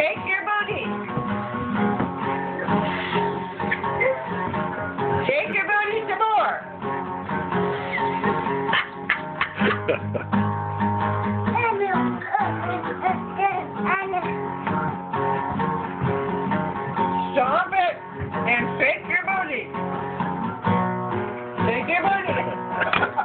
Shake your booty. Shake your booty some more. Stop it and shake your booty. Shake your booty.